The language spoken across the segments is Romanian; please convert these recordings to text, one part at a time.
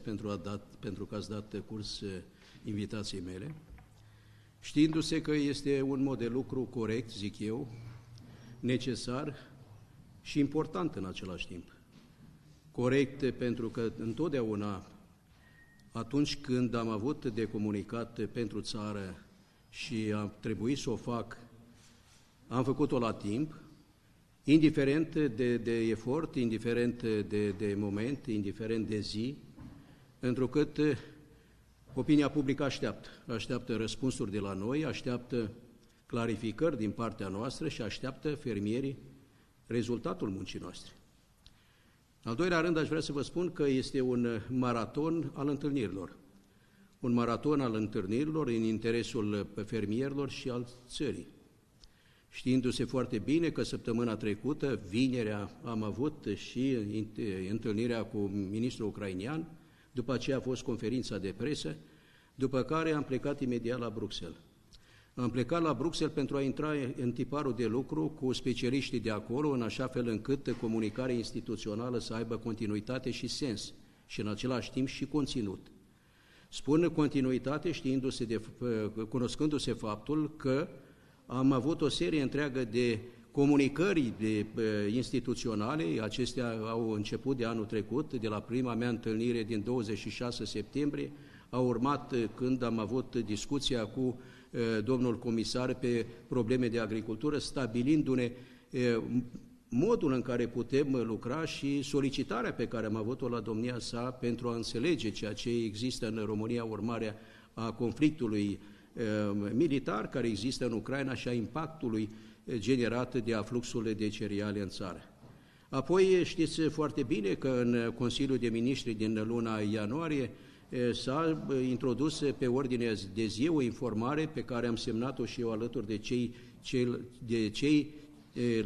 pentru, a dat, pentru că ați dat curs invitației mele, știindu-se că este un mod de lucru corect, zic eu, necesar și important în același timp. Corect pentru că întotdeauna atunci când am avut de comunicat pentru țară și a trebuit să o fac, am făcut-o la timp, indiferent de, de efort, indiferent de, de moment, indiferent de zi, întrucât opinia publică așteaptă. Așteaptă răspunsuri de la noi, așteaptă clarificări din partea noastră și așteaptă fermierii rezultatul muncii noastre. Al doilea rând, aș vrea să vă spun că este un maraton al întâlnirilor. Un maraton al întâlnirilor în interesul fermierilor și al țării. Știindu-se foarte bine că săptămâna trecută, vinerea, am avut și întâlnirea cu ministrul ucrainian, după aceea a fost conferința de presă, după care am plecat imediat la Bruxelles. Am plecat la Bruxelles pentru a intra în tiparul de lucru cu specialiștii de acolo, în așa fel încât comunicarea instituțională să aibă continuitate și sens și în același timp și conținut. Spun continuitate știindu-se de, cunoscându-se faptul că am avut o serie întreagă de comunicări de, instituționale, acestea au început de anul trecut, de la prima mea întâlnire din 26 septembrie, a urmat când am avut discuția cu Eh, domnul comisar pe probleme de agricultură, stabilindu-ne eh, modul în care putem lucra și solicitarea pe care am avut-o la domnia sa pentru a înțelege ceea ce există în România urmarea a conflictului eh, militar care există în Ucraina și a impactului generat de afluxul de cereale în țară. Apoi știți foarte bine că în Consiliul de Ministri din luna ianuarie s-a introdus pe ordine de zi o informare pe care am semnat-o și eu alături de cei, cei, de cei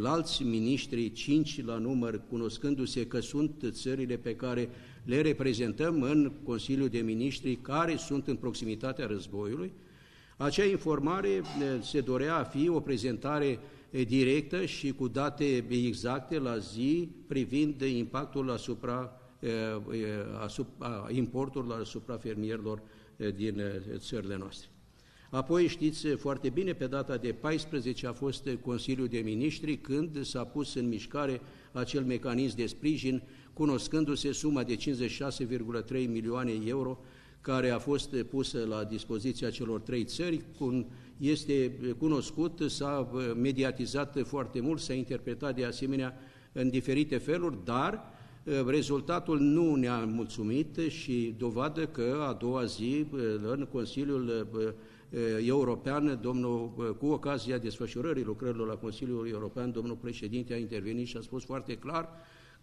alți miniștri, cinci la număr, cunoscându-se că sunt țările pe care le reprezentăm în Consiliul de Ministri, care sunt în proximitatea războiului. Acea informare se dorea a fi o prezentare directă și cu date exacte la zi privind impactul asupra asupra, importurilor asupra fermierilor din țările noastre. Apoi știți foarte bine, pe data de 14 a fost Consiliul de Ministri când s-a pus în mișcare acel mecanism de sprijin, cunoscându-se suma de 56,3 milioane euro care a fost pusă la dispoziția celor trei țări, cum este cunoscut, s-a mediatizat foarte mult, s-a interpretat de asemenea în diferite feluri, dar Ă, rezultatul nu ne-a mulțumit și dovadă că a doua zi în Consiliul ă, European, domnul, cu ocazia desfășurării lucrărilor la Consiliul European, domnul președinte a intervenit și a spus foarte clar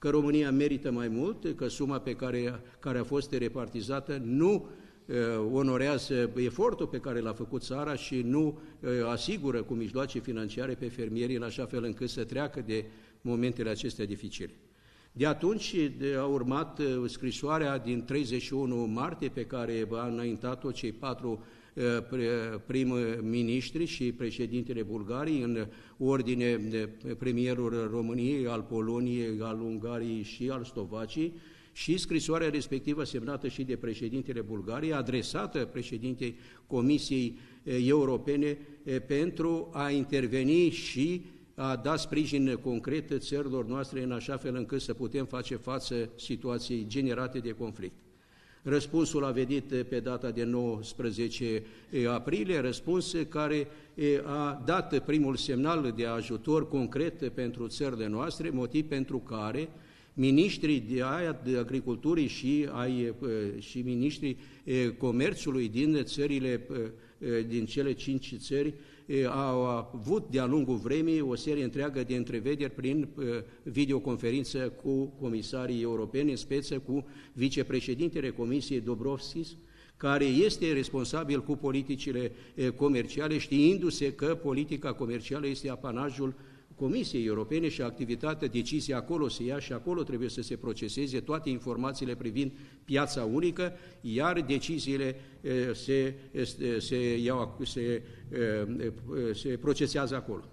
că România merită mai mult, că suma pe care, care a fost repartizată nu onorează efortul pe care l-a făcut țara și nu asigură cu mijloace financiare pe fermieri în așa fel încât să treacă de momentele acestea dificile. De atunci a urmat uh, scrisoarea din 31 martie pe care a înaintat-o cei patru uh, prim-ministri și președintele Bulgariei în ordine premierul României, al Poloniei, al Ungariei și al Slovaciei și scrisoarea respectivă semnată și de președintele Bulgariei, adresată președintei Comisiei uh, Europene pentru a interveni și a da sprijin concret țărilor noastre în așa fel încât să putem face față situației generate de conflict. Răspunsul a venit pe data de 19 aprilie, răspuns care a dat primul semnal de ajutor concret pentru țările noastre, motiv pentru care ministrii de, aia, de agriculturii și, ai, și ministrii comerțului din țările, din cele cinci țări, au avut de-a lungul vremii o serie întreagă de întrevederi prin videoconferință cu comisarii europeni, în speță cu vicepreședintele Comisiei Dobrovskis, care este responsabil cu politicile comerciale, știindu-se că politica comercială este apanajul Comisiei Europene și activitatea, decizia acolo se ia și acolo trebuie să se proceseze toate informațiile privind piața unică, iar deciziile se, se, iau, se, se procesează acolo.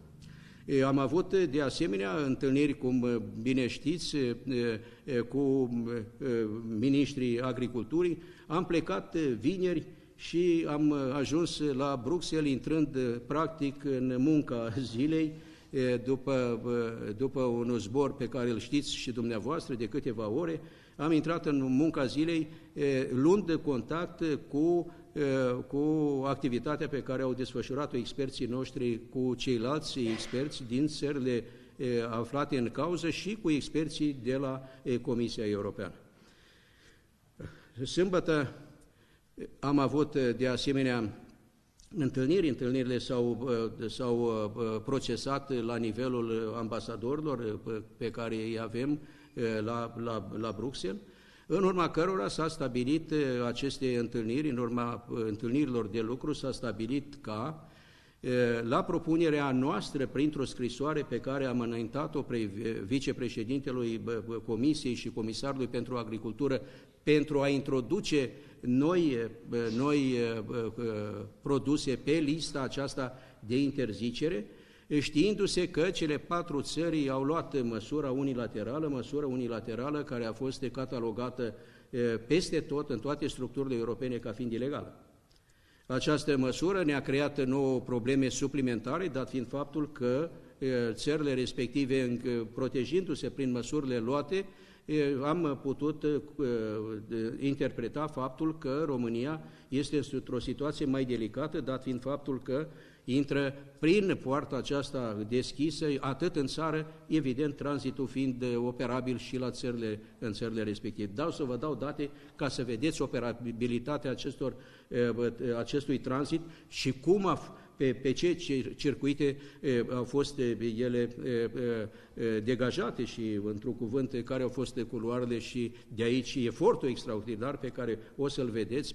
Am avut de asemenea întâlniri, cum bine știți, cu ministrii agriculturii. Am plecat vineri și am ajuns la Bruxelles, intrând practic în munca zilei, după, după un zbor pe care îl știți și dumneavoastră de câteva ore, am intrat în munca zilei luând de contact cu, cu activitatea pe care au desfășurat-o experții noștri cu ceilalți experți din țările aflate în cauză și cu experții de la Comisia Europeană. Sâmbătă am avut de asemenea întâlniri, întâlnirile s-au, s-au procesat la nivelul ambasadorilor pe care îi avem la, la, la Bruxelles, în urma cărora s-a stabilit aceste întâlniri, în urma întâlnirilor de lucru s-a stabilit ca la propunerea noastră, printr-o scrisoare pe care am înaintat-o vicepreședintelui Comisiei și Comisarului pentru Agricultură pentru a introduce noi, noi produse pe lista aceasta de interzicere, știindu-se că cele patru țări au luat măsura unilaterală, măsură unilaterală care a fost catalogată peste tot, în toate structurile europene, ca fiind ilegală. Această măsură ne-a creat nouă probleme suplimentare, dat fiind faptul că țările respective, protejindu-se prin măsurile luate, am putut interpreta faptul că România este într-o situație mai delicată, dat fiind faptul că intră prin poarta aceasta deschisă, atât în țară, evident, tranzitul fiind operabil și la țările, în țările respective. Dau să vă dau date ca să vedeți operabilitatea acestor, acestui tranzit și cum a, pe, pe ce circuite au fost ele degajate și, într-un cuvânt, care au fost culoarele și de aici efortul extraordinar pe care o să-l vedeți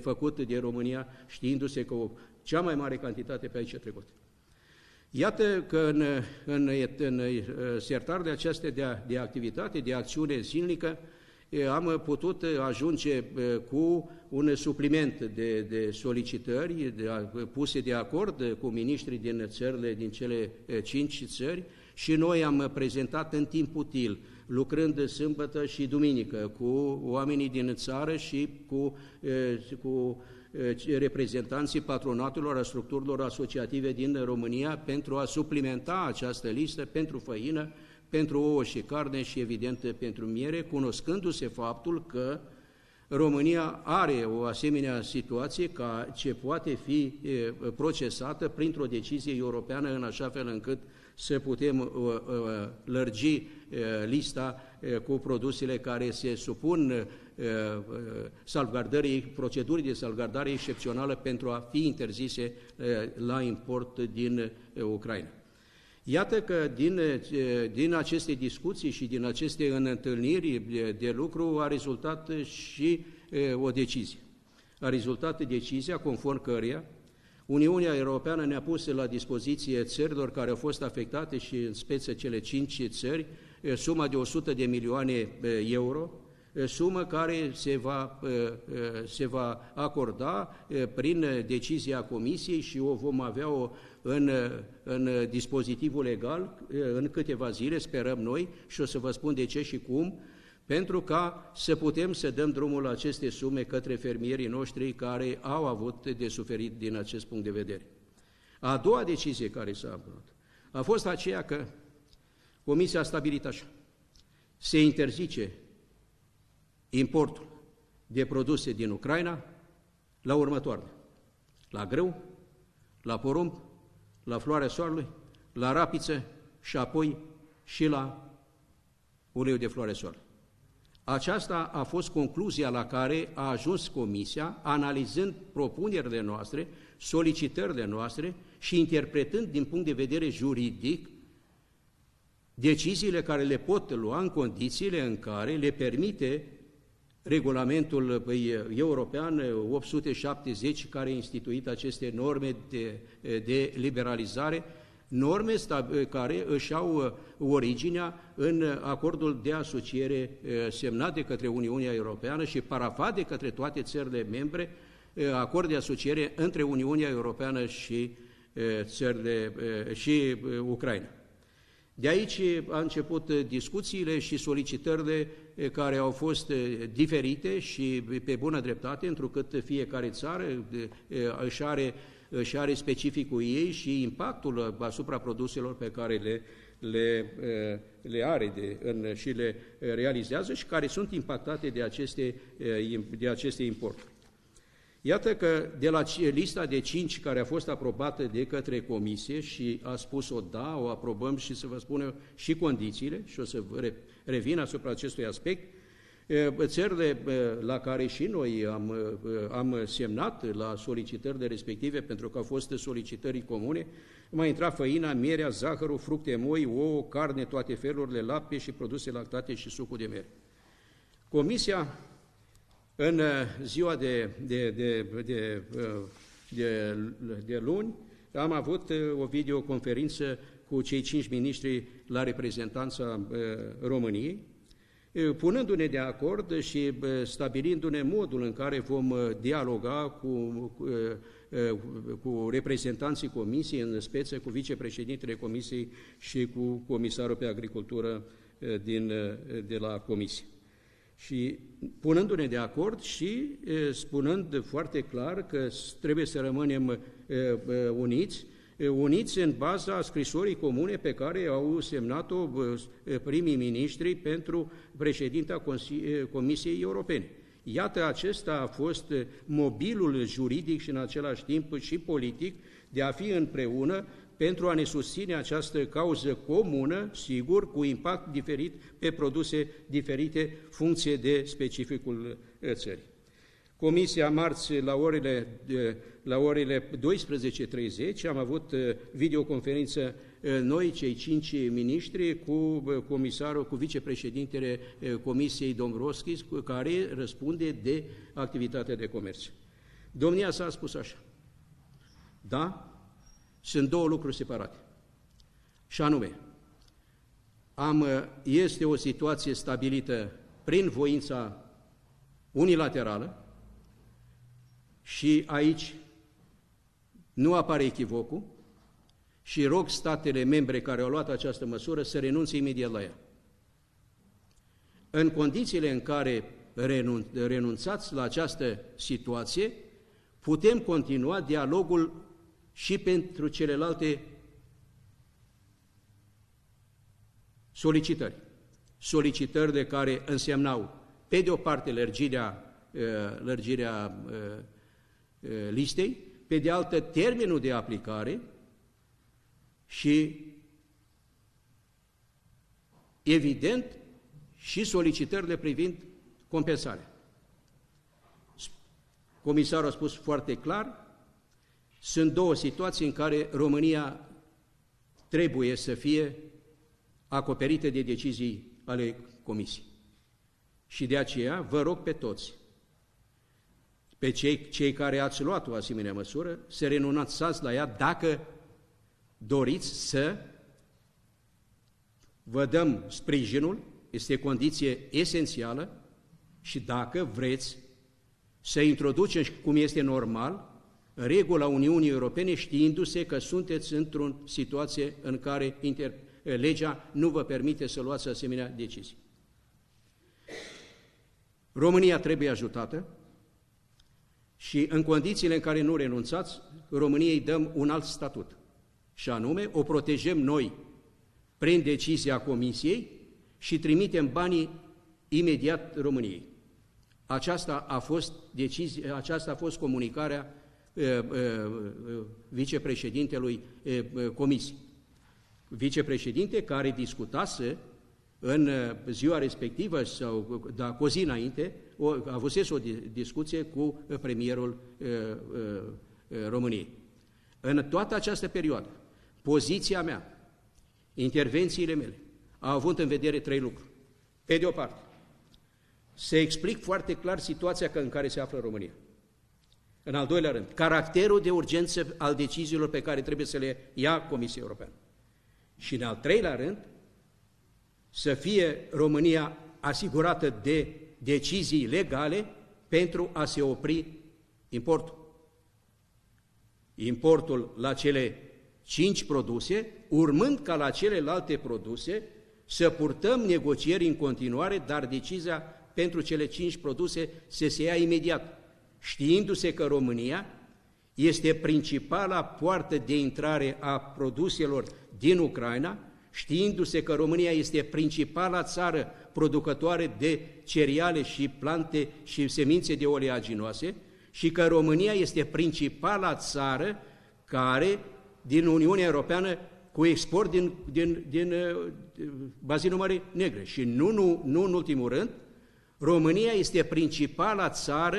făcut de România, știindu-se că o cea mai mare cantitate pe aici a trecut. Iată că în, în, în sertarele acestea de, de activitate, de acțiune zilnică, am putut ajunge cu un supliment de, de solicitări de, puse de acord cu miniștrii din țările, din cele cinci țări și noi am prezentat în timp util, lucrând sâmbătă și duminică cu oamenii din țară și cu, cu reprezentanții patronatelor, a structurilor asociative din România pentru a suplimenta această listă pentru făină, pentru ouă și carne și, evident, pentru miere, cunoscându-se faptul că România are o asemenea situație ca ce poate fi procesată printr-o decizie europeană în așa fel încât să putem lărgi lista cu produsele care se supun salvgardării, procedurii de salvgardare excepțională pentru a fi interzise la import din Ucraina. Iată că din, din aceste discuții și din aceste întâlniri de lucru a rezultat și o decizie. A rezultat decizia conform căreia Uniunea Europeană ne-a pus la dispoziție țărilor care au fost afectate și în speță cele cinci țări suma de 100 de milioane euro, sumă care se va, se va acorda prin decizia Comisiei și o vom avea -o în, în dispozitivul legal în câteva zile, sperăm noi, și o să vă spun de ce și cum, pentru ca să putem să dăm drumul la aceste sume către fermierii noștri care au avut de suferit din acest punct de vedere. A doua decizie care s-a luat a fost aceea că Comisia a stabilit așa, se interzice importul de produse din Ucraina la următoarele, la grâu, la porumb, la floarea soarelui, la rapiță și apoi și la uleiul de floare soarelui. Aceasta a fost concluzia la care a ajuns Comisia, analizând propunerile noastre, solicitările noastre și interpretând din punct de vedere juridic deciziile care le pot lua în condițiile în care le permite regulamentul păi, european 870 care a instituit aceste norme de, de liberalizare norme care își au uh, originea în acordul de asociere uh, semnat de către Uniunea Europeană și parafat de către toate țările membre, uh, acord de asociere între Uniunea Europeană și țările și Ucraina. De aici a început discuțiile și solicitările care au fost diferite și pe bună dreptate, întrucât fiecare țară își are, își are specificul ei și impactul asupra produselor pe care le, le, le are de, în, și le realizează și care sunt impactate de aceste, de aceste importuri. Iată că de la lista de cinci care a fost aprobată de către comisie și a spus-o da, o aprobăm și să vă spun și condițiile și o să revin asupra acestui aspect, țările la care și noi am, am semnat la solicitările respective, pentru că au fost solicitări comune, mai intra făina, mierea, zahărul, fructe moi, ouă, carne, toate felurile, lapte și produse lactate și sucul de mere. Comisia în uh, ziua de, de, de, de, uh, de, de luni am avut uh, o videoconferință cu cei cinci miniștri la reprezentanța României, punându-ne de acord și stabilindu-ne modul în care vom dialoga cu, cu reprezentanții Comisiei, în speță cu vicepreședintele Comisiei și cu comisarul pe agricultură din, de la Comisie. Și punându-ne de acord și spunând foarte clar că trebuie să rămânem uniți, uniți în baza scrisorii comune pe care au semnat-o primii miniștri pentru președinta Comisiei Europene. Iată, acesta a fost mobilul juridic și în același timp și politic de a fi împreună pentru a ne susține această cauză comună, sigur, cu impact diferit pe produse diferite, funcție de specificul uh, țării. Comisia marți la orele, la orele 12.30 am avut uh, videoconferință uh, noi, cei cinci miniștri, cu comisarul, cu vicepreședintele Comisiei Dombrovskis, care răspunde de activitatea de comerț. Domnia s-a spus așa, da, sunt două lucruri separate. Și anume, am, este o situație stabilită prin voința unilaterală și aici nu apare echivocul și rog statele membre care au luat această măsură să renunțe imediat la ea. În condițiile în care renunțați la această situație, putem continua dialogul și pentru celelalte solicitări. Solicitări de care însemnau, pe de o parte, lărgirea, uh, lărgirea uh, uh, listei, pe de altă, termenul de aplicare și, evident, și solicitările privind compensarea. Comisarul a spus foarte clar, sunt două situații în care România trebuie să fie acoperită de decizii ale Comisiei. Și de aceea vă rog pe toți, pe cei, cei care ați luat o asemenea măsură, să renunțați la ea dacă doriți să vă dăm sprijinul, este condiție esențială, și dacă vreți să introducem, cum este normal, regula Uniunii Europene știindu-se că sunteți într-o situație în care inter, legea nu vă permite să luați asemenea decizii. România trebuie ajutată și în condițiile în care nu renunțați, României dăm un alt statut. Și anume, o protejăm noi prin decizia Comisiei și trimitem banii imediat României. Aceasta a fost, decizie, aceasta a fost comunicarea vicepreședintelui comisiei. Vicepreședinte care discutase în ziua respectivă sau da, cu o zi înainte, o, a avusese o discuție cu premierul României. În toată această perioadă, poziția mea, intervențiile mele, au avut în vedere trei lucruri. Pe de o parte, să explic foarte clar situația în care se află România. În al doilea rând, caracterul de urgență al deciziilor pe care trebuie să le ia Comisia Europeană. Și în al treilea rând, să fie România asigurată de decizii legale pentru a se opri importul. Importul la cele cinci produse, urmând ca la celelalte produse să purtăm negocieri în continuare, dar decizia pentru cele cinci produse să se ia imediat, știindu-se că România este principala poartă de intrare a produselor din Ucraina, știindu-se că România este principala țară producătoare de cereale și plante și semințe de oleaginoase și că România este principala țară care din Uniunea Europeană cu export din, din, din uh, bazinul Mării Negre. Și nu, nu, nu în ultimul rând, România este principala țară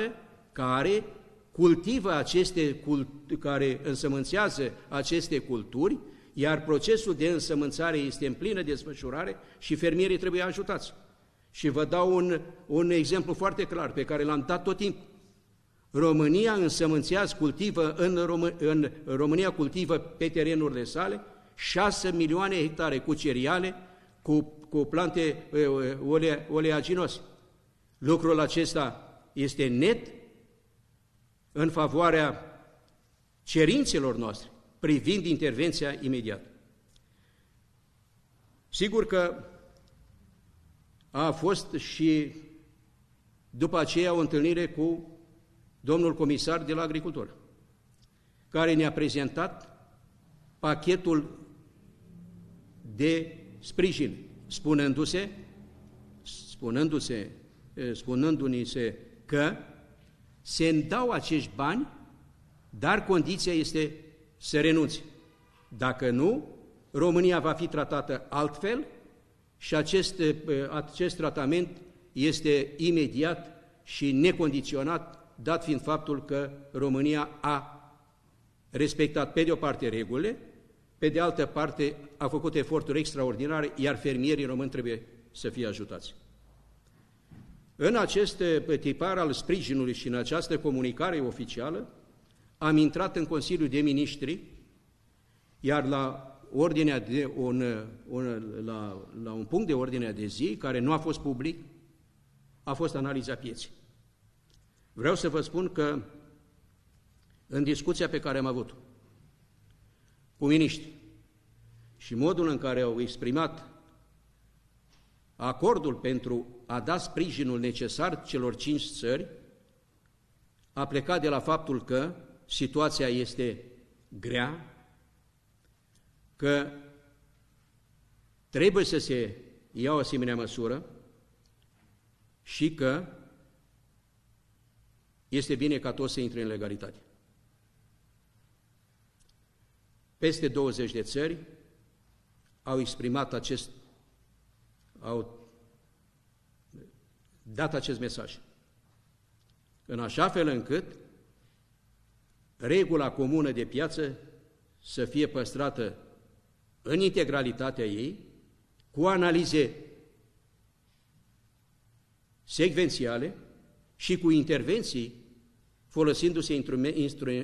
care cultivă aceste, care însămânțează aceste culturi, iar procesul de însămânțare este în plină desfășurare și fermierii trebuie ajutați. Și vă dau un, un exemplu foarte clar pe care l-am dat tot timpul. România însămânțează, cultivă în, Rom- în România cultivă pe terenurile sale 6 milioane hectare cu cereale, cu, cu plante ole, oleaginose. Lucrul acesta este net în favoarea cerințelor noastre privind intervenția imediată. Sigur că a fost și după aceea o întâlnire cu domnul comisar de la agricultură, care ne-a prezentat pachetul de sprijin, spunându-se, spunându-se, spunându-ni se că se îndau acești bani, dar condiția este să renunți. Dacă nu, România va fi tratată altfel și acest, acest tratament este imediat și necondiționat, dat fiind faptul că România a respectat pe de o parte regulile, pe de altă parte a făcut eforturi extraordinare, iar fermierii români trebuie să fie ajutați. În acest tipar al sprijinului și în această comunicare oficială am intrat în Consiliul de Ministri, iar la ordinea de un, un, la, la un punct de ordinea de zi, care nu a fost public, a fost analiza pieței. Vreau să vă spun că în discuția pe care am avut cu miniștri și modul în care au exprimat acordul pentru a da sprijinul necesar celor cinci țări, a plecat de la faptul că situația este grea, că trebuie să se ia o asemenea măsură și că este bine ca toți să intre în legalitate. Peste 20 de țări au exprimat acest, au dat acest mesaj. În așa fel încât regula comună de piață să fie păstrată în integralitatea ei, cu analize secvențiale și cu intervenții folosindu-se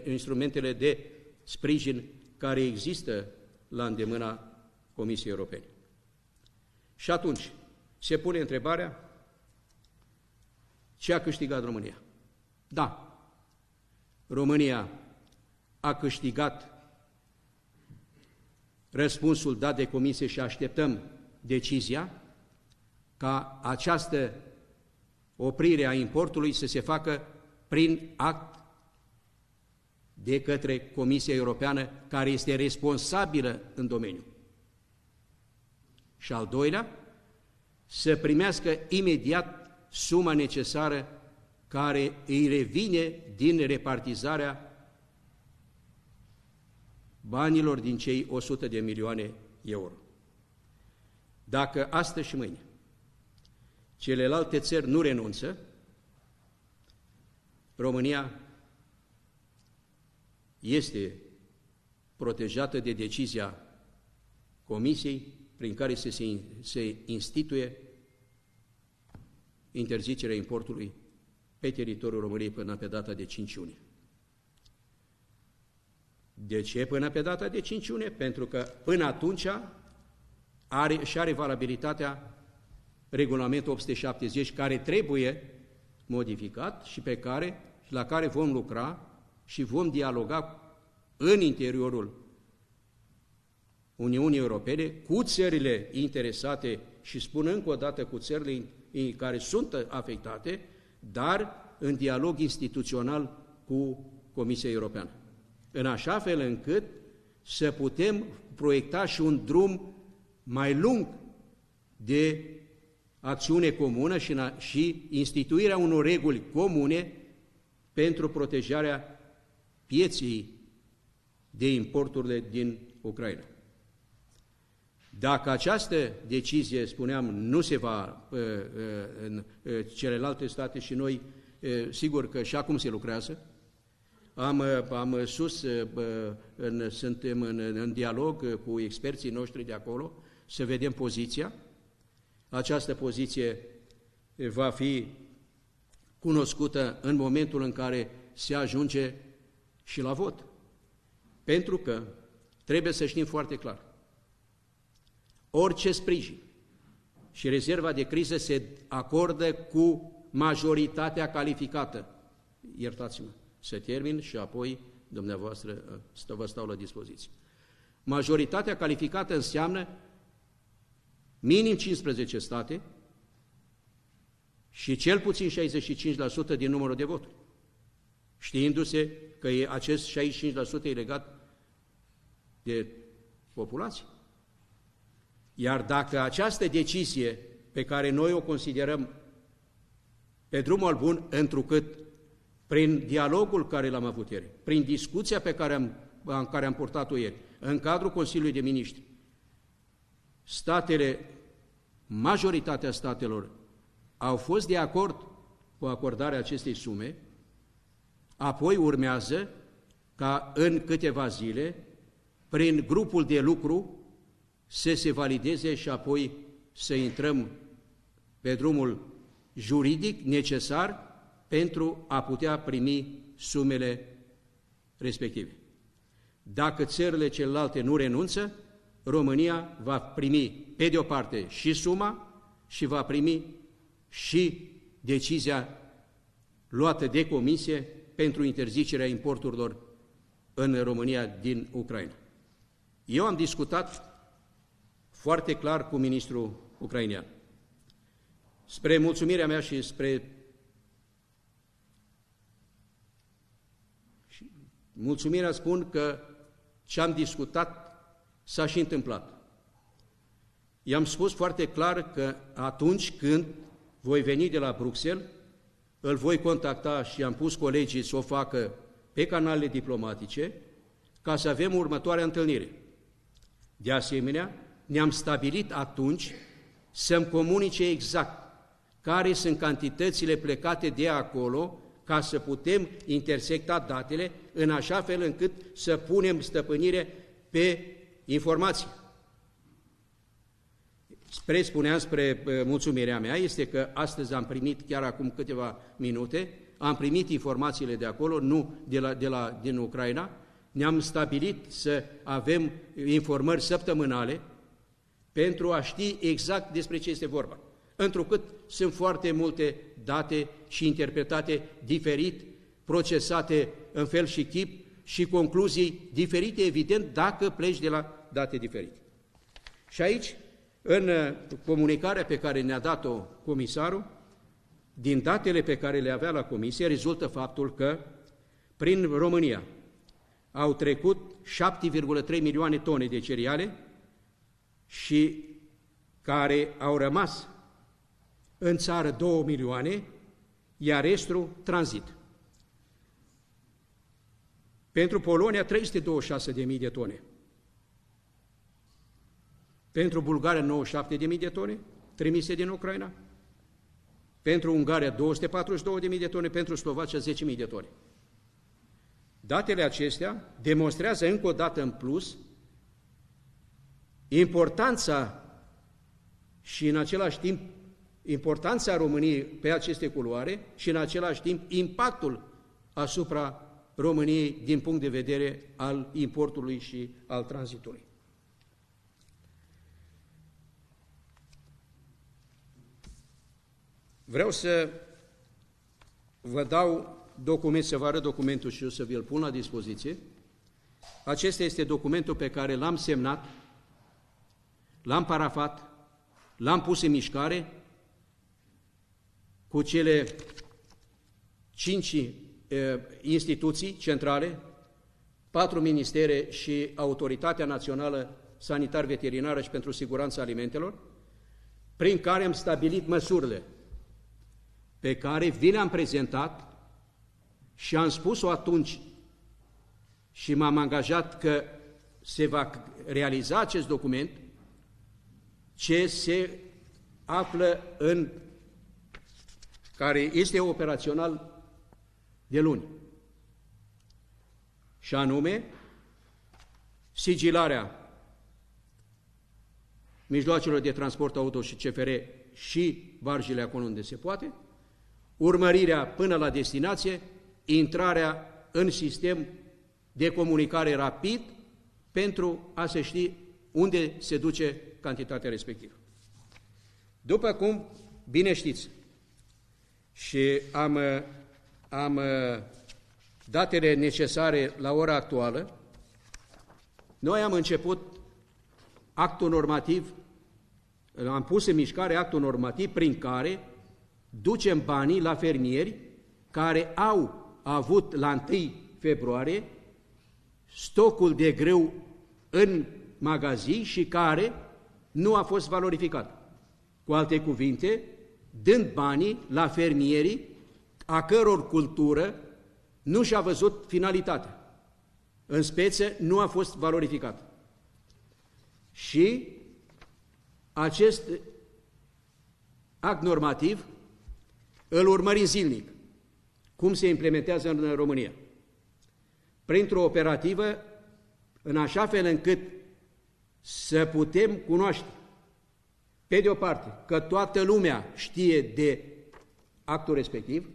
instrumentele de sprijin care există la îndemâna Comisiei Europene. Și atunci se pune întrebarea ce a câștigat România? Da, România a câștigat răspunsul dat de comisie și așteptăm decizia ca această oprire a importului să se facă prin act de către Comisia Europeană, care este responsabilă în domeniu. Și al doilea, să primească imediat suma necesară care îi revine din repartizarea banilor din cei 100 de milioane euro. Dacă astăzi și mâine celelalte țări nu renunță, România este protejată de decizia Comisiei prin care se, se, se instituie interzicerea importului pe teritoriul României până pe data de 5 iunie. De ce până pe data de 5 iunie? Pentru că până atunci are, și are valabilitatea regulamentul 870 care trebuie modificat și pe care, la care vom lucra și vom dialoga în interiorul Uniunii Europene cu țările interesate și spun încă o dată cu țările care sunt afectate, dar în dialog instituțional cu Comisia Europeană. În așa fel încât să putem proiecta și un drum mai lung de acțiune comună și, și instituirea unor reguli comune pentru protejarea pieții de importurile din Ucraina. Dacă această decizie, spuneam, nu se va uh, uh, în uh, celelalte state și noi, sigur că și acum se lucrează, am, am sus, în, suntem în, în dialog cu experții noștri de acolo, să vedem poziția. Această poziție va fi cunoscută în momentul în care se ajunge și la vot. Pentru că trebuie să știm foarte clar, orice sprijin și rezerva de criză se acordă cu majoritatea calificată. Iertați-mă, să termin și apoi dumneavoastră stă, vă stau la dispoziție. Majoritatea calificată înseamnă minim 15 state și cel puțin 65% din numărul de voturi, știindu-se că acest 65% e legat de populație. Iar dacă această decizie pe care noi o considerăm pe drumul bun, întrucât prin dialogul care l-am avut ieri, prin discuția pe care am, în care am purtat-o ieri, în cadrul Consiliului de Miniștri, statele, majoritatea statelor au fost de acord cu acordarea acestei sume, apoi urmează ca în câteva zile, prin grupul de lucru, să se valideze și apoi să intrăm pe drumul juridic necesar pentru a putea primi sumele respective. Dacă țările celelalte nu renunță, România va primi, pe de o parte, și suma și va primi și decizia luată de comisie pentru interzicerea importurilor în România din Ucraina. Eu am discutat foarte clar cu ministrul ucrainean. Spre mulțumirea mea și spre mulțumirea spun că ce am discutat s-a și întâmplat. I-am spus foarte clar că atunci când voi veni de la Bruxelles, îl voi contacta și am pus colegii să o facă pe canalele diplomatice ca să avem următoarea întâlnire. De asemenea, ne-am stabilit atunci să-mi comunice exact care sunt cantitățile plecate de acolo ca să putem intersecta datele în așa fel încât să punem stăpânire pe informații. Spre, spuneam, spre mulțumirea mea, este că astăzi am primit, chiar acum câteva minute, am primit informațiile de acolo, nu de la, de la, din Ucraina, ne-am stabilit să avem informări săptămânale pentru a ști exact despre ce este vorba. Întrucât sunt foarte multe date și interpretate diferit, procesate în fel și chip și concluzii diferite, evident, dacă pleci de la date diferite. Și aici, în uh, comunicarea pe care ne-a dat-o comisarul, din datele pe care le avea la comisie, rezultă faptul că prin România au trecut 7,3 milioane tone de cereale, și care au rămas în țară 2 milioane, iar restul tranzit. Pentru Polonia 326.000 de tone. Pentru Bulgaria 97.000 de tone trimise din Ucraina. Pentru Ungaria 242.000 de tone, pentru Slovacia 10.000 de tone. Datele acestea demonstrează încă o dată în plus importanța și în același timp importanța României pe aceste culoare și în același timp impactul asupra României din punct de vedere al importului și al tranzitului. Vreau să vă dau document, să vă arăt documentul și eu să vi-l pun la dispoziție. Acesta este documentul pe care l-am semnat l-am parafat, l-am pus în mișcare cu cele cinci e, instituții centrale, patru ministere și Autoritatea Națională Sanitar-Veterinară și pentru Siguranța Alimentelor, prin care am stabilit măsurile pe care vi le-am prezentat și am spus-o atunci și m-am angajat că se va realiza acest document ce se află în care este operațional de luni. Și anume, sigilarea mijloacelor de transport auto și CFR și barjile acolo unde se poate, urmărirea până la destinație, intrarea în sistem de comunicare rapid pentru a se ști unde se duce cantitatea respectivă. După cum bine știți, și am, am datele necesare la ora actuală, noi am început actul normativ, am pus în mișcare actul normativ prin care ducem banii la fermieri care au avut la 1 februarie stocul de grâu în magazii și care nu a fost valorificat. Cu alte cuvinte, dând banii la fermierii a căror cultură nu și-a văzut finalitatea. În speță nu a fost valorificat. Și acest act normativ îl urmărim zilnic. Cum se implementează în România? Printr-o operativă în așa fel încât să putem cunoaște, pe de o parte, că toată lumea știe de actul respectiv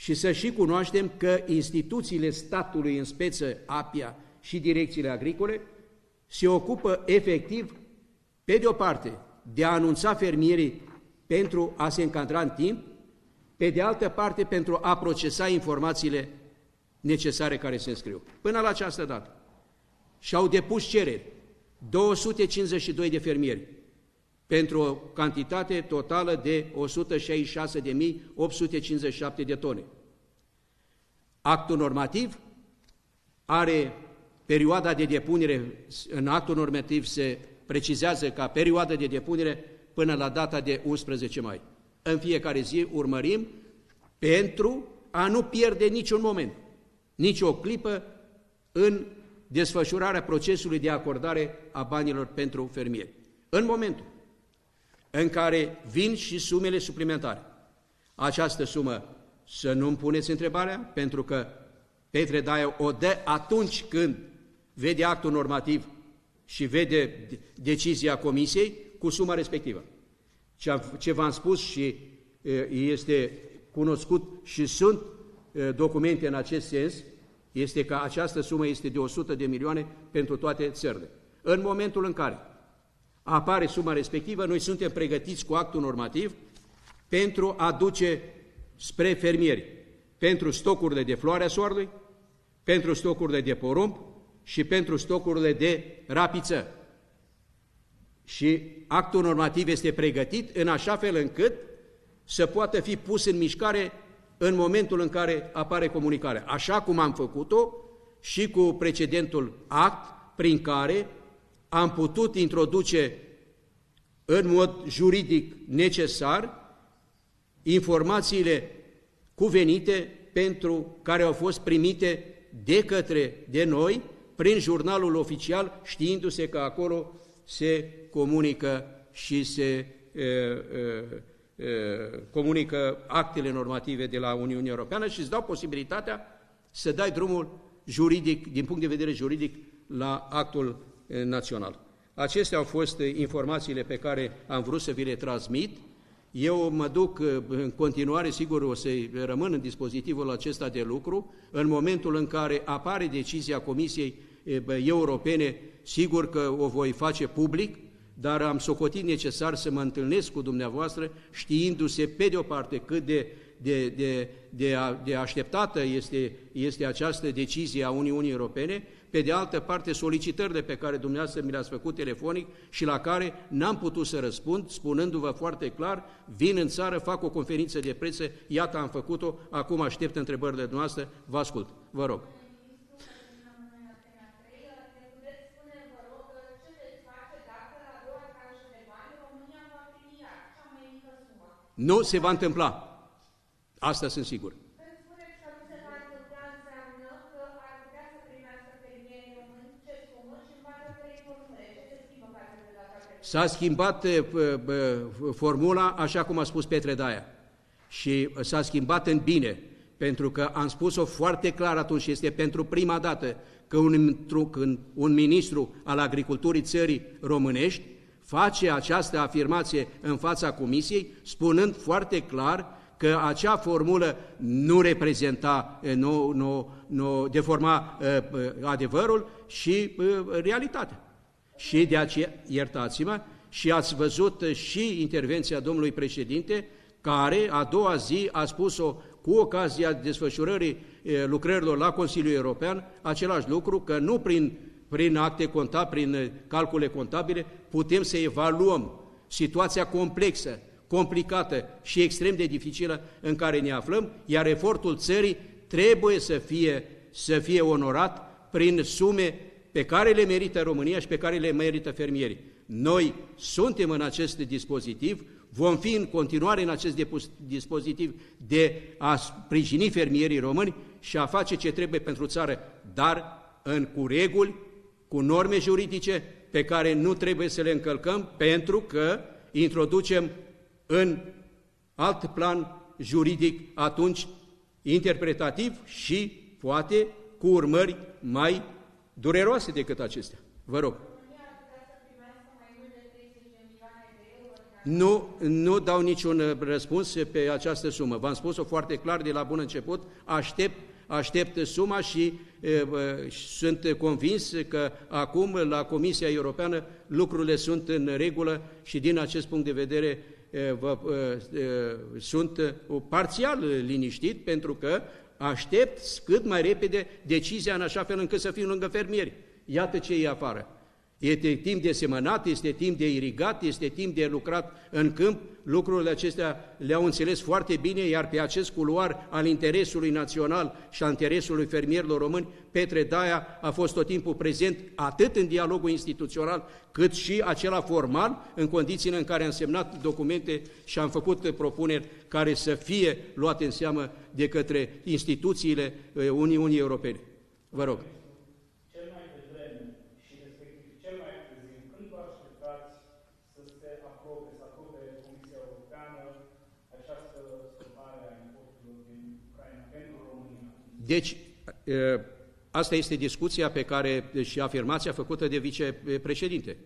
și să și cunoaștem că instituțiile statului, în speță APIA și direcțiile agricole, se ocupă efectiv, pe de o parte, de a anunța fermierii pentru a se încadra în timp, pe de altă parte pentru a procesa informațiile necesare care se înscriu. Până la această dată. Și-au depus cereri 252 de fermieri pentru o cantitate totală de 166.857 de tone. Actul normativ are perioada de depunere, în actul normativ se precizează ca perioada de depunere până la data de 11 mai. În fiecare zi urmărim pentru a nu pierde niciun moment, nici o clipă în desfășurarea procesului de acordare a banilor pentru fermieri. În momentul în care vin și sumele suplimentare, această sumă să nu-mi puneți întrebarea, pentru că Petre Daia o dă atunci când vede actul normativ și vede decizia comisiei cu suma respectivă. Ce v-am spus și este cunoscut și sunt documente în acest sens, este că această sumă este de 100 de milioane pentru toate țările. În momentul în care apare suma respectivă, noi suntem pregătiți cu actul normativ pentru a duce spre fermieri, pentru stocurile de floare a soarelui, pentru stocurile de porumb, și pentru stocurile de rapiță. Și actul normativ este pregătit în așa fel încât să poată fi pus în mișcare în momentul în care apare comunicarea. Așa cum am făcut-o și cu precedentul act prin care am putut introduce în mod juridic necesar informațiile cuvenite pentru care au fost primite de către de noi prin jurnalul oficial, știindu-se că acolo se comunică și se e, e, e, comunică actele normative de la Uniunea Europeană și îți dau posibilitatea să dai drumul juridic, din punct de vedere juridic, la actul național. Acestea au fost informațiile pe care am vrut să vi le transmit. Eu mă duc în continuare, sigur o să rămân în dispozitivul acesta de lucru, în momentul în care apare decizia Comisiei europene, sigur că o voi face public, dar am socotit necesar să mă întâlnesc cu dumneavoastră știindu-se pe de o parte cât de de, de, de, a, de așteptată este, este această decizie a Uniunii Europene, pe de altă parte solicitările pe care dumneavoastră mi le-ați făcut telefonic și la care n-am putut să răspund, spunându-vă foarte clar, vin în țară, fac o conferință de presă, iată am făcut-o, acum aștept întrebările noastre, vă ascult, vă rog. Nu se va întâmpla. Asta sunt sigur. S-a schimbat formula, așa cum a spus Petre Daia, și s-a schimbat în bine, pentru că am spus-o foarte clar atunci, este pentru prima dată că un, când un ministru al agriculturii țării românești face această afirmație în fața Comisiei, spunând foarte clar că acea formulă nu reprezenta, nu, nu, nu deforma adevărul și realitatea. Și de aceea, iertați-mă, și ați văzut și intervenția domnului președinte, care a doua zi a spus-o cu ocazia desfășurării lucrărilor la Consiliul European, același lucru, că nu prin, prin acte contabile, prin calcule contabile, putem să evaluăm situația complexă, complicată și extrem de dificilă în care ne aflăm, iar efortul țării trebuie să fie, să fie onorat prin sume pe care le merită România și pe care le merită fermierii. Noi suntem în acest dispozitiv, vom fi în continuare în acest dispozitiv de a sprijini fermierii români și a face ce trebuie pentru țară, dar în cu reguli, cu norme juridice pe care nu trebuie să le încălcăm pentru că introducem în alt plan juridic atunci interpretativ și poate cu urmări mai dureroase decât acestea. Vă rog. Nu, nu dau niciun răspuns pe această sumă. V-am spus-o foarte clar de la bun început, aștept, aștept suma și e, sunt convins că acum la Comisia Europeană lucrurile sunt în regulă și din acest punct de vedere e, vă, e, sunt parțial liniștit pentru că aștept cât mai repede decizia în așa fel încât să fim lângă fermieri. Iată ce e afară. Este timp de semănat, este timp de irigat, este timp de lucrat în câmp. Lucrurile acestea le-au înțeles foarte bine, iar pe acest culoar al interesului național și al interesului fermierilor români, Petre Daia a fost tot timpul prezent atât în dialogul instituțional, cât și acela formal, în condițiile în care am semnat documente și am făcut propuneri care să fie luate în seamă de către instituțiile eh, Uniunii Europene. Vă rog. Deci, asta este discuția pe care și afirmația făcută de vicepreședinte.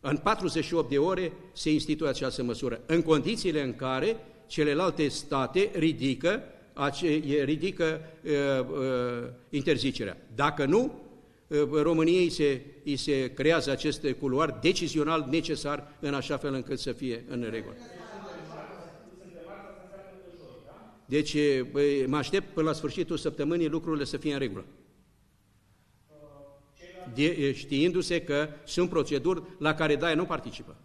În 48 de ore se instituie această măsură, în condițiile în care celelalte state ridică, ridică uh, uh, interzicerea. Dacă nu, uh, României se, îi se creează acest culoar decizional necesar în așa fel încât să fie în regulă. Deci mă aștept până la sfârșitul săptămânii lucrurile să fie în regulă. De, știindu-se că sunt proceduri la care DAIA nu participă.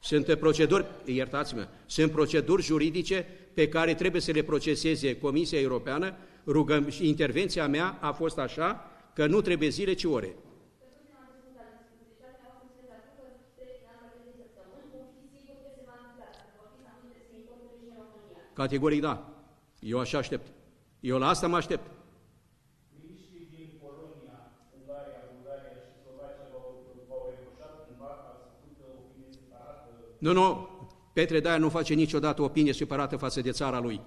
Sunt proceduri, iertați-mă, sunt proceduri juridice pe care trebuie să le proceseze Comisia Europeană. Rugăm, intervenția mea a fost așa că nu trebuie zile, ci ore. Categoric da. Eu așa aștept. Eu la asta mă aștept. Nu, nu, Petre Daia nu face niciodată opinie separată față de țara lui.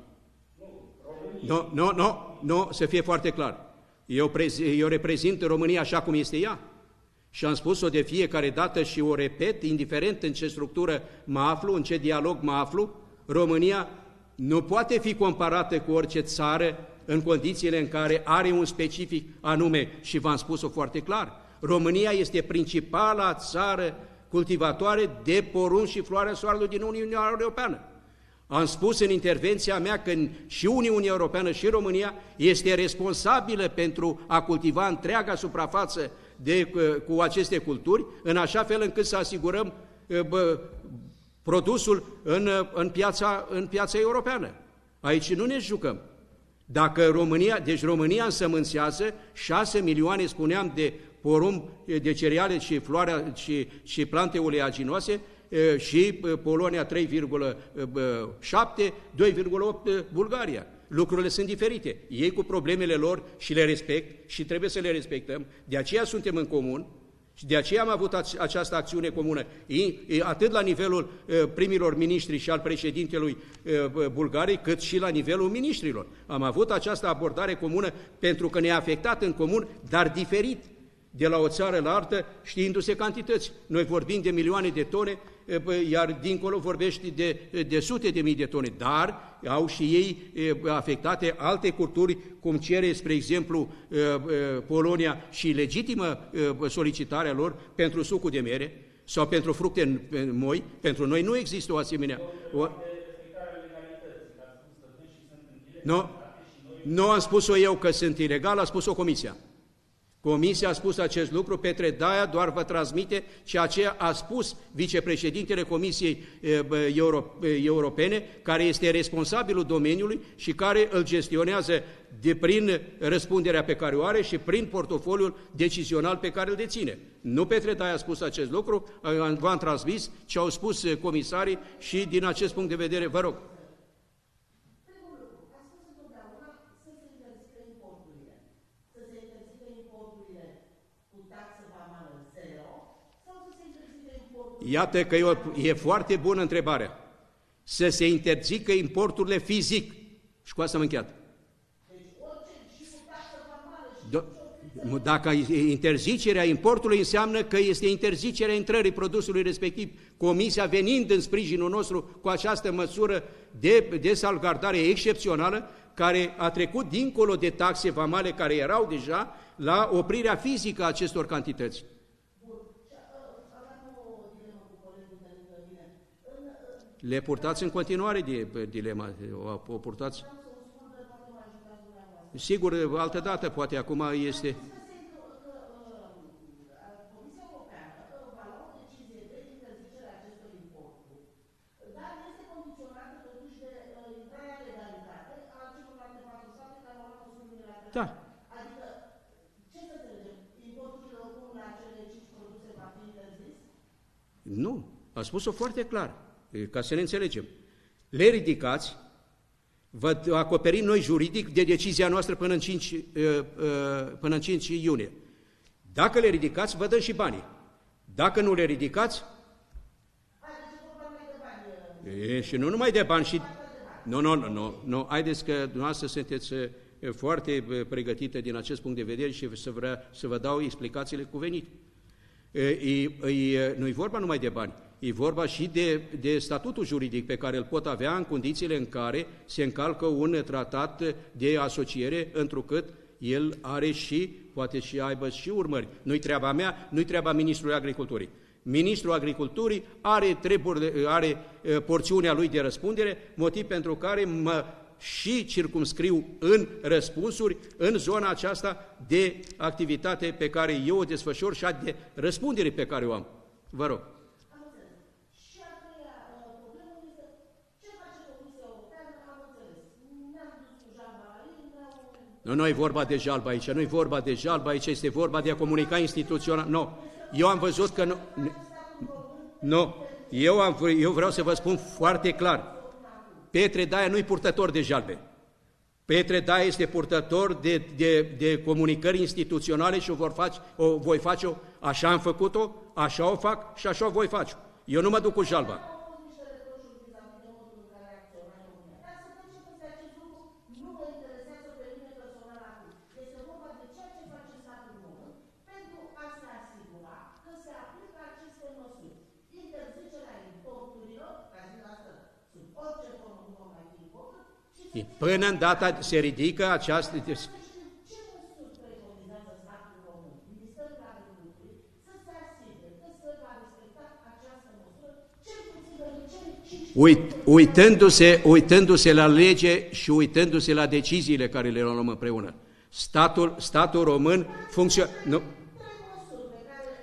Nu, nu, nu, nu, să fie foarte clar. Eu, prez, eu reprezint România așa cum este ea. Și am spus-o de fiecare dată și o repet, indiferent în ce structură mă aflu, în ce dialog mă aflu, România nu poate fi comparată cu orice țară în condițiile în care are un specific anume și v-am spus-o foarte clar. România este principala țară cultivatoare de porumb și floarea soarelui din Uniunea Europeană. Am spus în intervenția mea că și Uniunea Europeană și România este responsabilă pentru a cultiva întreaga suprafață de, cu aceste culturi, în așa fel încât să asigurăm bă, produsul în, în, piața, în piața europeană. Aici nu ne jucăm. Dacă România, deci România însămânțează 6 milioane, spuneam, de porumb, de cereale și, floarea, și, și plante oleaginoase și Polonia 3,7, 2,8 Bulgaria. Lucrurile sunt diferite. Ei cu problemele lor și le respect și trebuie să le respectăm. De aceea suntem în comun, și de aceea am avut această acțiune comună, atât la nivelul primilor miniștri și al președintelui Bulgariei, cât și la nivelul miniștrilor. Am avut această abordare comună pentru că ne-a afectat în comun, dar diferit de la o țară la altă, știindu-se cantități. Noi vorbim de milioane de tone, iar dincolo vorbești de, de sute de mii de tone, dar au și ei afectate alte culturi, cum cere, spre exemplu, Polonia și legitimă solicitarea lor pentru sucul de mere sau pentru fructe moi, pentru noi nu există o asemenea... O... Nu, nu am spus-o eu că sunt ilegal, a spus-o Comisia. Comisia a spus acest lucru, Petre Daia doar vă transmite ceea ce a spus vicepreședintele Comisiei Europene, care este responsabilul domeniului și care îl gestionează de prin răspunderea pe care o are și prin portofoliul decizional pe care îl deține. Nu Petre Daia a spus acest lucru, v-am transmis ce au spus comisarii și din acest punct de vedere, vă rog. Iată că e, o, e foarte bună întrebarea. Să se interzică importurile fizic. Și cu asta am încheiat. Dacă interzicerea importului înseamnă că este interzicerea intrării produsului respectiv, Comisia venind în sprijinul nostru cu această măsură de, de salvgardare excepțională, care a trecut dincolo de taxe vamale care erau deja, la oprirea fizică a acestor cantități. Le purtați în continuare de dilema, o, o purtați? Sigur, altă dată, poate acum este... Da. Adică, ce să înțelegem? Importurile oricum la cele 5 produse va fi interzis? Nu, a spus-o foarte clar ca să ne înțelegem. Le ridicați, vă acoperim noi juridic de decizia noastră până în 5, până în 5 iunie. Dacă le ridicați, vă dăm și banii. Dacă nu le ridicați, e, și nu numai de bani, și... Nu, nu, nu, nu, nu. haideți că dumneavoastră sunteți foarte pregătită din acest punct de vedere și să, vrea, să vă dau explicațiile cuvenite. Nu-i vorba numai de bani, e vorba și de, de statutul juridic pe care îl pot avea în condițiile în care se încalcă un tratat de asociere, întrucât el are și, poate și aibă și urmări. Nu-i treaba mea, nu-i treaba Ministrului Agriculturii. Ministrul Agriculturii are, treburi, are porțiunea lui de răspundere, motiv pentru care mă și circumscriu în răspunsuri în zona aceasta de activitate pe care eu o desfășor și de răspundere pe care o am. Vă rog. Nu, nu e vorba de jalba aici, nu e vorba de jalba aici, este vorba de a comunica instituțional. Nu, eu am văzut că nu... Nu, eu, am, eu vreau să vă spun foarte clar. Petre Daia nu-i purtător de jalbe. Petre Daia este purtător de, de, de comunicări instituționale și o, vor face, o voi face-o, așa am făcut-o, așa o fac și așa o voi face. Eu nu mă duc cu jalba. Până în data se ridică această... uit, uitându-se, uitându-se la lege și uitându-se la deciziile care le luăm împreună. Statul, statul român funcționează... Nu,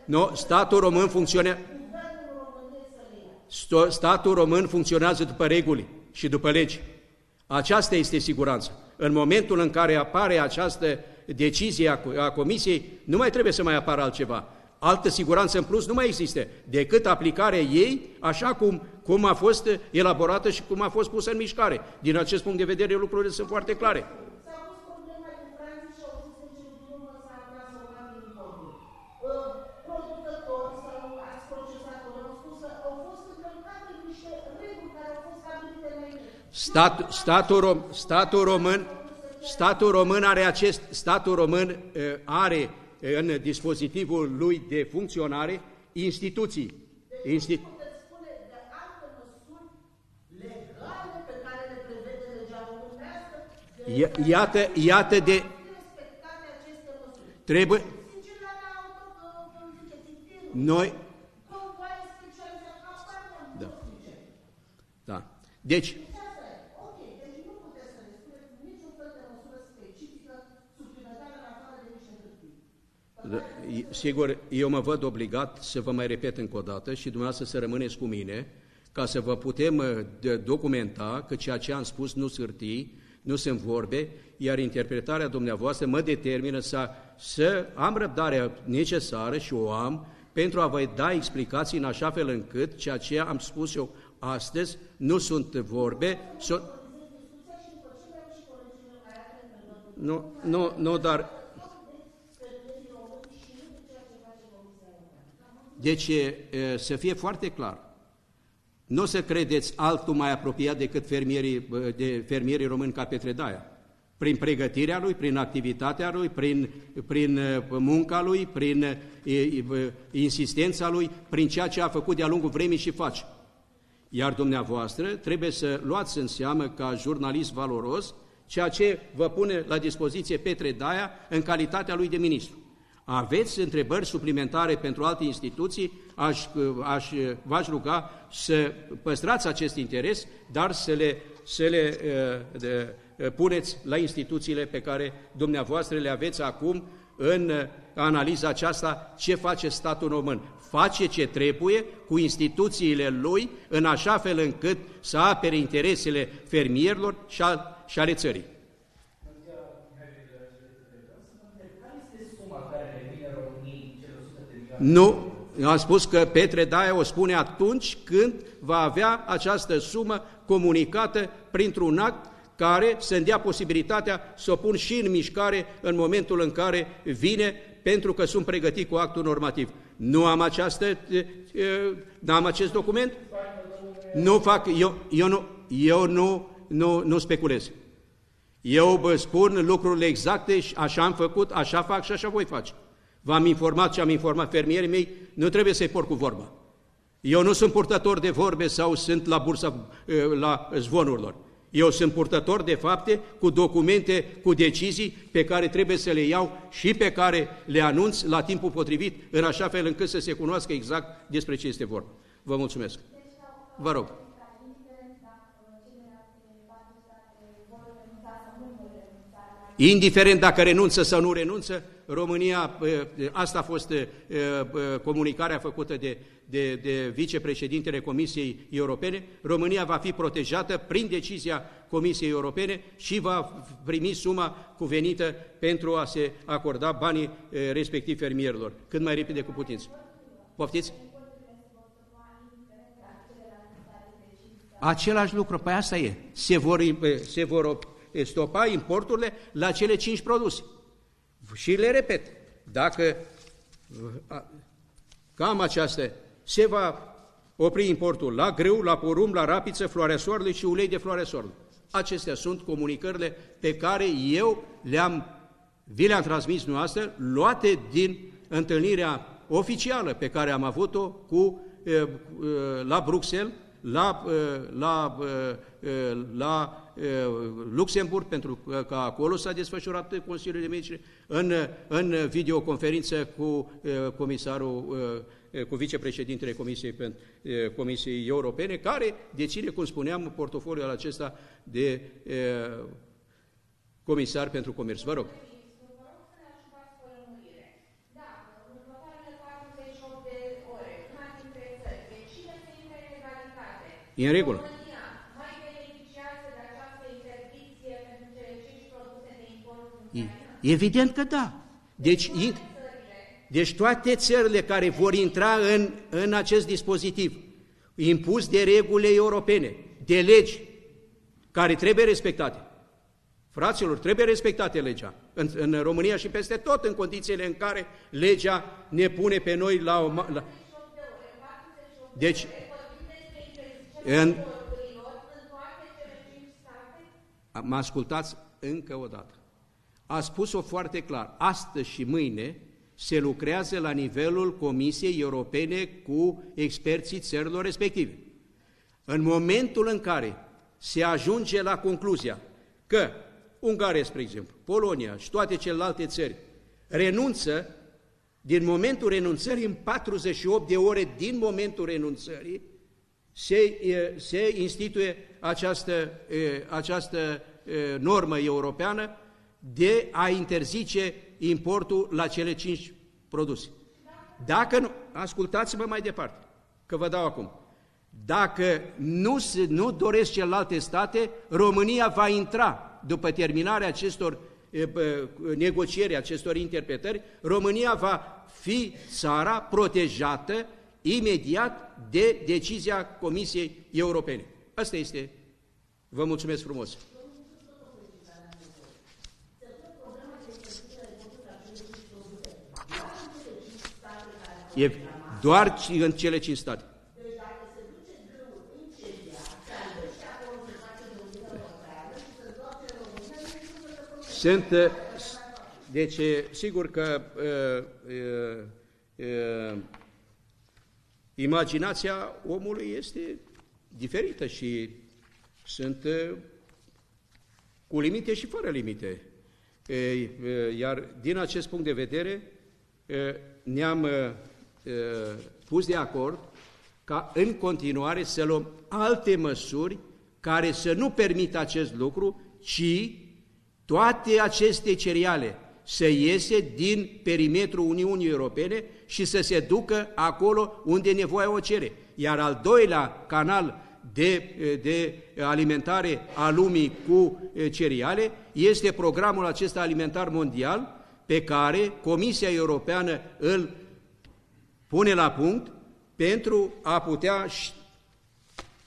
nu, statul român funcționează... Statul român funcționează după reguli și după legi. Aceasta este siguranța. În momentul în care apare această decizie a Comisiei, nu mai trebuie să mai apară altceva. Altă siguranță în plus nu mai există decât aplicarea ei așa cum, cum a fost elaborată și cum a fost pusă în mișcare. Din acest punct de vedere, lucrurile sunt foarte clare. Stat, statul, rom, statul, român, statul român are acest, statul român uh, are în dispozitivul lui de funcționare instituții. Insti Iată, iată de... Trebuie... Noi... Da. Da. Deci, sigur, eu mă văd obligat să vă mai repet încă o dată și dumneavoastră să rămâneți cu mine ca să vă putem uh, documenta că ceea ce am spus nu sârtii, nu sunt vorbe, iar interpretarea dumneavoastră mă determină să, să am răbdarea necesară și o am pentru a vă da explicații în așa fel încât ceea ce am spus eu astăzi nu sunt vorbe, sunt... Nu, nu, nu, dar Deci să fie foarte clar. Nu o să credeți altul mai apropiat decât fermierii, de fermierii români ca Petre Daia. Prin pregătirea lui, prin activitatea lui, prin, prin munca lui, prin insistența lui, prin ceea ce a făcut de-a lungul vremii și face. Iar dumneavoastră trebuie să luați în seamă ca jurnalist valoros ceea ce vă pune la dispoziție Petre Daia în calitatea lui de ministru aveți întrebări suplimentare pentru alte instituții, aș, aș, v-aș ruga să păstrați acest interes, dar să le, să le uh, de, uh, puneți la instituțiile pe care dumneavoastră le aveți acum în analiza aceasta ce face statul român. Face ce trebuie cu instituțiile lui în așa fel încât să apere interesele fermierilor și, a, și ale țării. Nu, am spus că Petre Daia o spune atunci când va avea această sumă comunicată printr-un act care să-mi dea posibilitatea să o pun și în mișcare în momentul în care vine, pentru că sunt pregătit cu actul normativ. Nu am, această, nu am acest document? Nu fac, eu, eu, nu, eu nu, nu, nu speculez. Eu vă spun lucrurile exacte și așa am făcut, așa fac și așa voi face. V-am informat și am informat fermierii mei, nu trebuie să-i por cu vorba. Eu nu sunt purtător de vorbe sau sunt la bursa, la zvonurilor. Eu sunt purtător de fapte cu documente, cu decizii pe care trebuie să le iau și pe care le anunț la timpul potrivit, în așa fel încât să se cunoască exact despre ce este vorba. Vă mulțumesc. Vă rog. Indiferent dacă renunță sau nu renunță, România, asta a fost comunicarea făcută de, de, de vicepreședintele Comisiei Europene, România va fi protejată prin decizia Comisiei Europene și va primi suma cuvenită pentru a se acorda banii respectiv fermierilor, cât mai repede cu putință. Poftiți? Același lucru, păi asta e. Se vor, se vor stopa importurile la cele cinci produse. Și le repet, dacă cam această se va opri importul la grâu, la porumb, la rapiță, floarea soarelui și ulei de floarea soarelui. Acestea sunt comunicările pe care eu le-am, vi le-am transmis noastră, luate din întâlnirea oficială pe care am avut-o cu, la Bruxelles, la, la, la Luxemburg, pentru că acolo s-a desfășurat Consiliul de Ministri, în, în videoconferință cu comisarul, cu vicepreședintele Comisiei, Comisiei Europene, care deține, cum spuneam, portofoliul acesta de comisar pentru comerț. Vă rog. E în regulă. Evident că da. Deci, deci toate țările care vor intra în, în acest dispozitiv, impus de regulile europene, de legi, care trebuie respectate. Fraților, trebuie respectate legea. În, în România și peste tot, în condițiile în care legea ne pune pe noi la o... La... Deci, în... Mă ascultați încă o dată. A spus-o foarte clar. Astăzi și mâine se lucrează la nivelul Comisiei Europene cu experții țărilor respective. În momentul în care se ajunge la concluzia că Ungaria, spre exemplu, Polonia și toate celelalte țări renunță, din momentul renunțării, în 48 de ore din momentul renunțării, se, se instituie această, această normă europeană de a interzice importul la cele cinci produse. Dacă nu, ascultați-mă mai departe, că vă dau acum. Dacă nu, se, nu doresc celelalte state, România va intra după terminarea acestor negocieri, acestor interpretări, România va fi țara protejată imediat de decizia Comisiei Europene. Asta este. Vă mulțumesc frumos. E doar în cele cinci state. Sunt, deci, sigur că uh, uh, uh, imaginația omului este diferită și sunt cu limite și fără limite. Iar din acest punct de vedere ne-am pus de acord ca în continuare să luăm alte măsuri care să nu permită acest lucru, ci toate aceste cereale să iese din perimetrul Uniunii Europene și să se ducă acolo unde nevoia o cere. Iar al doilea canal de, de alimentare a lumii cu cereale este programul acesta alimentar mondial pe care Comisia Europeană îl pune la punct pentru a putea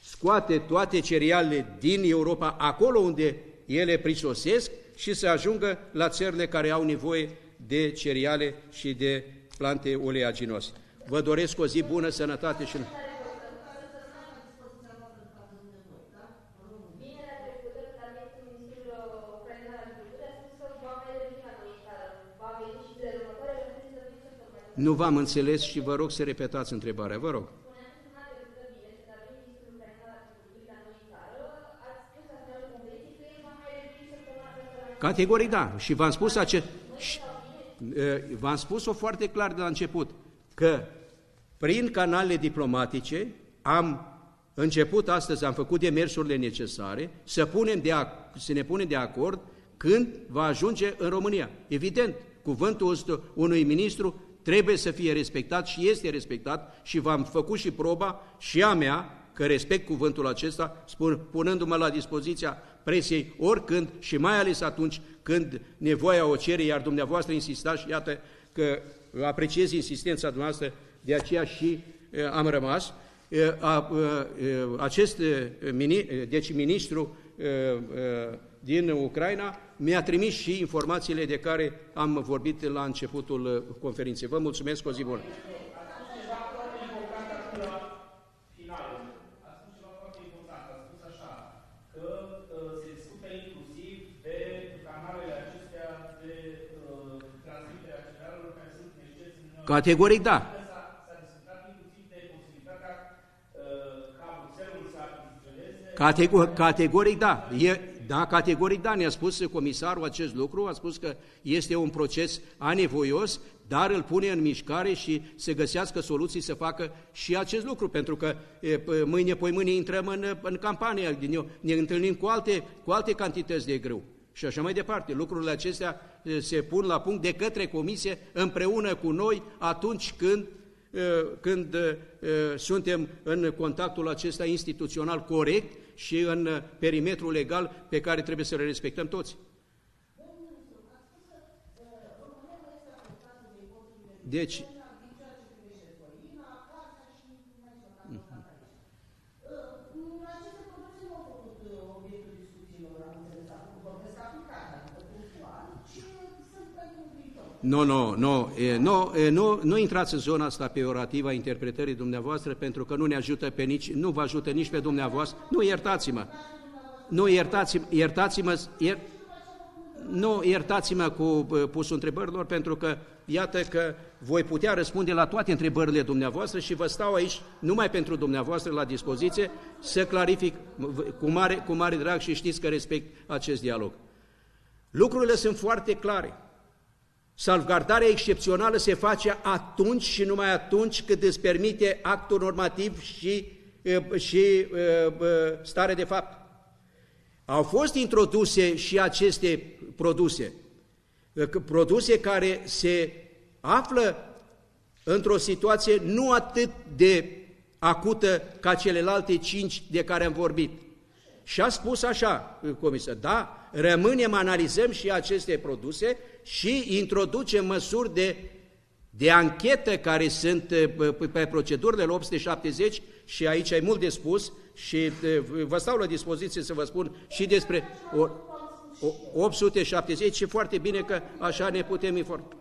scoate toate cerealele din Europa acolo unde ele prisosesc și să ajungă la țările care au nevoie de cereale și de plante oleaginoase. Vă doresc o zi bună, sănătate și... Nu v-am înțeles și vă rog să repetați întrebarea, vă rog. Categoric da. Și v-am spus acest... V-am spus-o foarte clar de la început, că prin canalele diplomatice am început astăzi, am făcut demersurile necesare să, punem de, să ne punem de acord când va ajunge în România. Evident, cuvântul unui ministru trebuie să fie respectat și este respectat și v-am făcut și proba și a mea că respect cuvântul acesta, spun, punându-mă la dispoziția presiei oricând și mai ales atunci când nevoia o cere, iar dumneavoastră insistați și iată că apreciez insistența dumneavoastră, de aceea și am rămas. Acest deci ministru din Ucraina mi-a trimis și informațiile de care am vorbit la începutul conferinței. Vă mulțumesc, o zi bună! Categoric da. Categoric, categoric da. E, Da, categoric da, ne-a spus comisarul acest lucru, a spus că este un proces anevoios, dar îl pune în mișcare și să găsească soluții să facă și acest lucru, pentru că mâine, poi mâine intrăm în, în campanie, ne întâlnim cu alte, cu alte cantități de grâu și așa mai departe. Lucrurile acestea se pun la punct de către comisie împreună cu noi atunci când, când suntem în contactul acesta instituțional corect și în perimetrul legal pe care trebuie să le respectăm toți. Deci, Nu, nu, nu, nu, nu, nu intrați în zona asta peorativă a interpretării dumneavoastră pentru că nu ne ajută pe nici, nu vă ajută nici pe dumneavoastră. Nu, iertați-mă. Nu, iertați-mă, iertați-mă, ier, nu, iertați-mă cu pusul întrebărilor pentru că iată că voi putea răspunde la toate întrebările dumneavoastră și vă stau aici numai pentru dumneavoastră la dispoziție să clarific cu mare, cu mare drag și știți că respect acest dialog. Lucrurile sunt foarte clare. Salvgardarea excepțională se face atunci și numai atunci când îți permite actul normativ și, și stare de fapt. Au fost introduse și aceste produse, produse care se află într-o situație nu atât de acută ca celelalte cinci de care am vorbit. Și a spus așa, comisă, da, rămânem, analizăm și aceste produse și introducem măsuri de, de anchetă care sunt pe procedurile 870 și aici ai mult de spus și vă stau la dispoziție să vă spun și despre 870 și foarte bine că așa ne putem informa.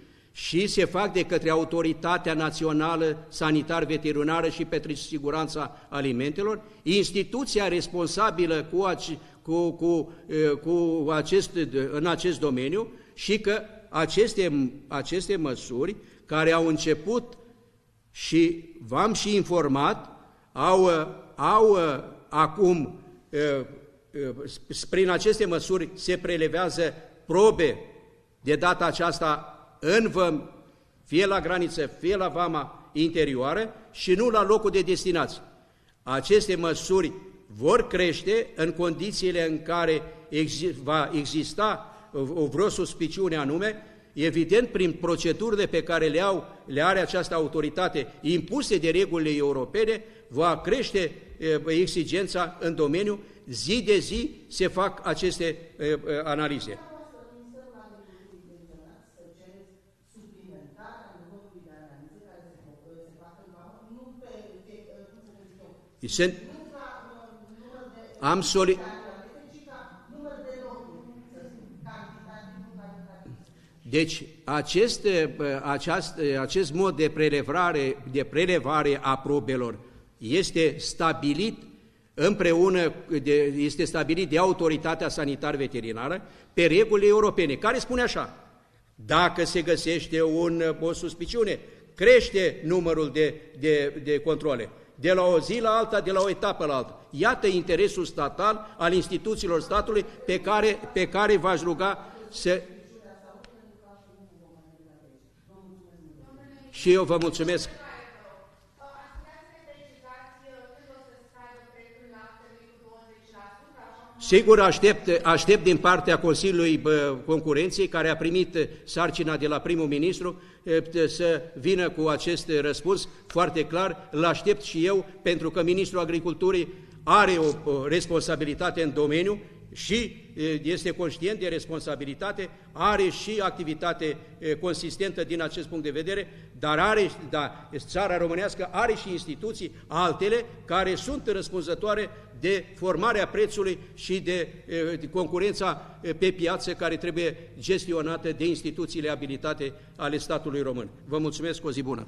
și se fac de către Autoritatea Națională Sanitar-Veterinară și pentru siguranța alimentelor, instituția responsabilă cu, ace, cu, cu, uh, cu acest, în acest domeniu și că aceste, aceste măsuri care au început și v-am și informat, au, au acum, prin aceste măsuri se prelevează probe de data aceasta în văm, fie la graniță, fie la vama interioară și nu la locul de destinație. Aceste măsuri vor crește în condițiile în care va exista o vreo suspiciune anume evident prin procedurile pe care le, au, le are această autoritate impuse de regulile europene, va crește exigența în domeniu, zi de zi se fac aceste analize. Sunt, am, soli, Deci, acest, aceast, acest mod de prelevare, de prelevare a probelor este stabilit împreună, de, este stabilit de autoritatea sanitar-veterinară pe regulile europene, care spune așa, dacă se găsește un, o suspiciune, crește numărul de, de, de controle, de la o zi la alta, de la o etapă la alta. Iată interesul statal al instituțiilor statului pe care, pe care v-aș ruga să Și eu vă mulțumesc. Sigur, aștept, aștept din partea Consiliului Concurenței, care a primit sarcina de la primul ministru, să vină cu acest răspuns foarte clar. Îl aștept și eu, pentru că Ministrul Agriculturii are o responsabilitate în domeniu și este conștient de responsabilitate, are și activitate consistentă din acest punct de vedere, dar are, da, țara românească are și instituții altele care sunt răspunzătoare de formarea prețului și de, de concurența pe piață care trebuie gestionată de instituțiile abilitate ale statului român. Vă mulțumesc, o zi bună!